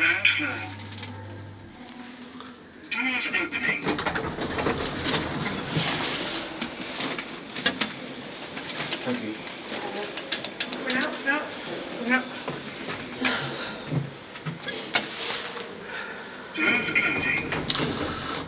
Ground floor. Doors opening. Thank you. Doors closing.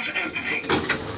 Please empathy.